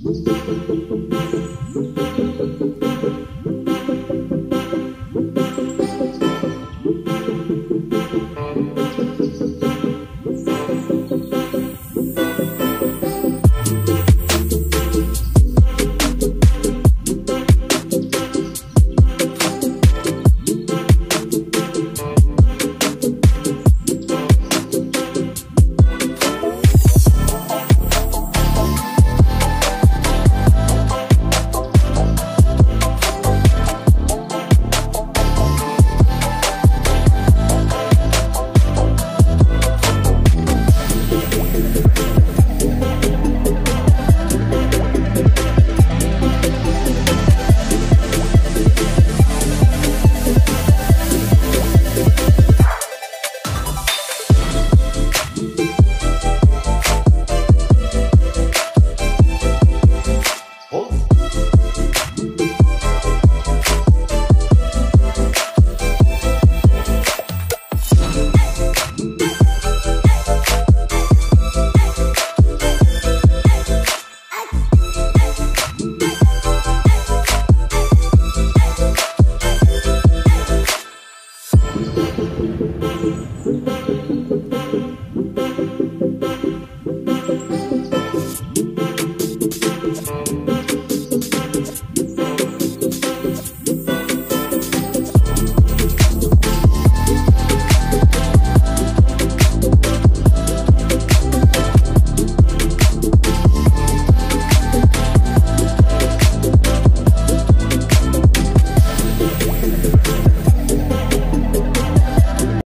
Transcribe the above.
Pues Thank you.